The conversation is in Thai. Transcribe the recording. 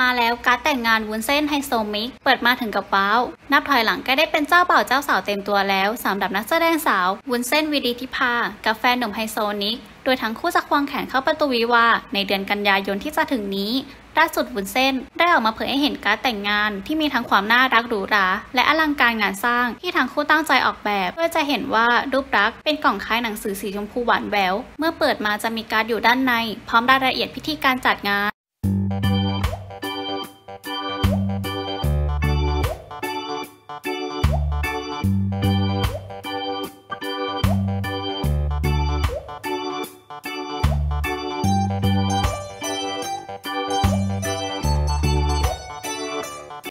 มาแล้วการ์ดแต่งงานวุ้นเส้นไฮโซมิกม์ เปิดมาถึงกับว้าว นับถอยหลังใกล้ได้เป็นเจ้าบ่าวเจ้าสาวเต็มตัวแล้วสำหรับนักแสดงสาววุ้นเส้นวิริฒิพากับแฟนหนุ่มไฮโซมิกม์ โดยทั้งคู่จะควงแขนเข้าประตูวิวาห์ในเดือนกันยายนที่จะถึงนี้ล่าสุดวุ้นเส้น ได้ออกมาเผยให้เห็นการ์ดแต่งงานที่มีทั้งความน่ารักหรูหรา และอลังการงานสร้างที่ทั้งคู่ตั้งใจออกแบบเพื่อจะเห็นว่ารูปลักษณ์เป็นกล่องคล้ายหนังสือสีชมพูหวานแหววเมื่อเปิดมาจะมีการ์ดอยู่ด้านใน พร้อมรายละเอียดพิธีการจัดงาน Música